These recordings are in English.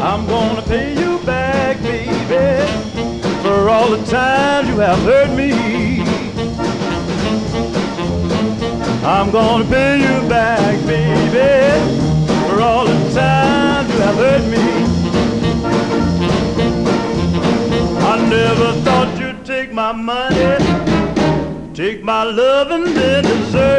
I'm gonna pay you back, baby, for all the times you have hurt me. I'm gonna pay you back, baby, for all the times you have hurt me. I never thought you'd take my money, take my love and then desert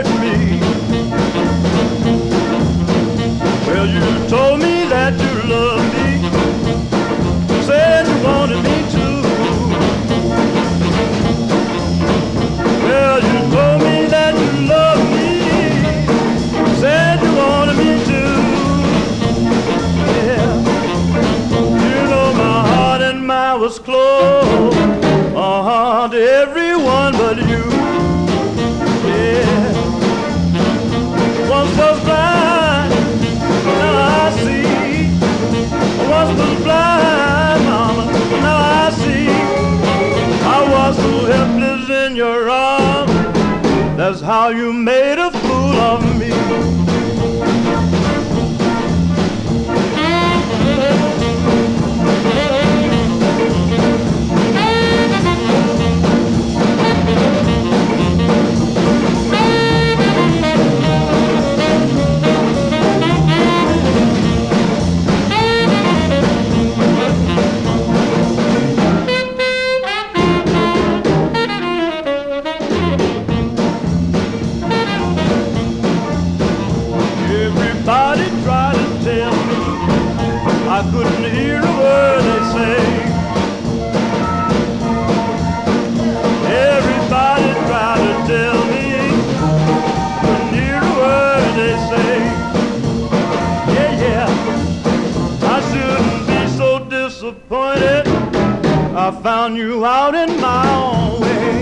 uh-huh, to everyone but you. Yeah, once was blind, now I see. Once was blind, mama, now I see. I was so helpless in your arms. That's how you made a fool of me. Disappointed. I found you out in my own way.